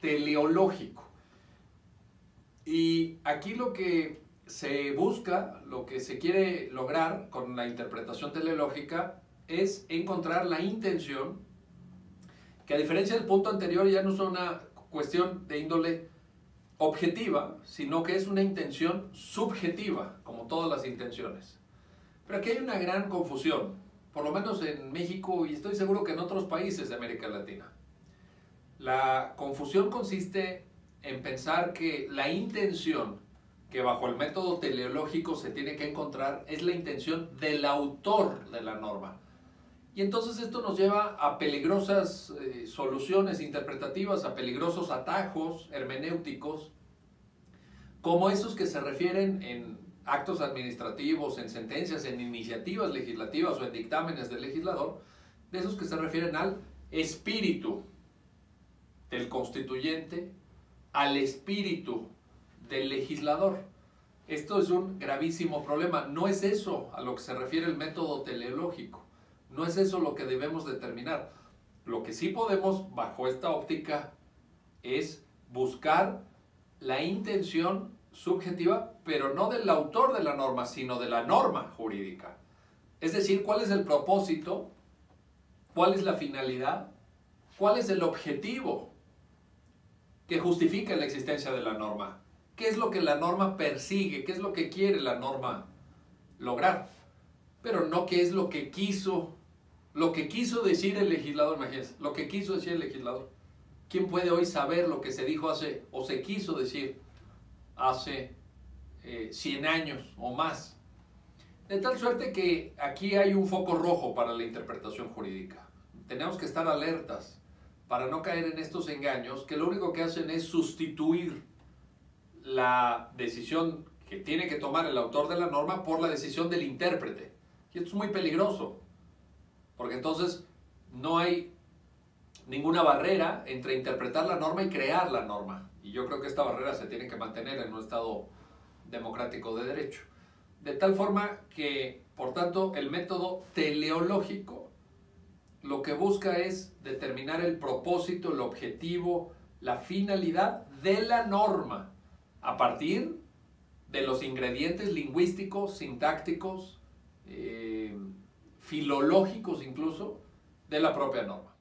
teleológico. Y aquí lo que se busca, lo que se quiere lograr con la interpretación teleológica es encontrar la intención, que a diferencia del punto anterior ya no es una cuestión de índole objetiva, sino que es una intención subjetiva, como todas las intenciones. Pero aquí hay una gran confusión, por lo menos en México y estoy seguro que en otros países de América Latina. La confusión consiste en pensar que la intención que bajo el método teleológico se tiene que encontrar es la intención del autor de la norma. Y entonces esto nos lleva a peligrosas eh, soluciones interpretativas, a peligrosos atajos hermenéuticos, como esos que se refieren en actos administrativos, en sentencias, en iniciativas legislativas o en dictámenes del legislador, de esos que se refieren al espíritu del constituyente, al espíritu del legislador. Esto es un gravísimo problema. No es eso a lo que se refiere el método teleológico. No es eso lo que debemos determinar. Lo que sí podemos, bajo esta óptica, es buscar la intención subjetiva, pero no del autor de la norma, sino de la norma jurídica. Es decir, cuál es el propósito, cuál es la finalidad, cuál es el objetivo que justifica la existencia de la norma. ¿Qué es lo que la norma persigue? ¿Qué es lo que quiere la norma lograr? Pero no qué es lo que quiso, lo que quiso decir el legislador, imagínense, lo que quiso decir el legislador. ¿Quién puede hoy saber lo que se dijo hace o se quiso decir hace 100 eh, años o más? De tal suerte que aquí hay un foco rojo para la interpretación jurídica. Tenemos que estar alertas para no caer en estos engaños que lo único que hacen es sustituir la decisión que tiene que tomar el autor de la norma por la decisión del intérprete. Y esto es muy peligroso, porque entonces no hay ninguna barrera entre interpretar la norma y crear la norma. Y yo creo que esta barrera se tiene que mantener en un Estado democrático de derecho. De tal forma que, por tanto, el método teleológico lo que busca es determinar el propósito, el objetivo, la finalidad de la norma a partir de los ingredientes lingüísticos, sintácticos, eh, filológicos incluso, de la propia norma.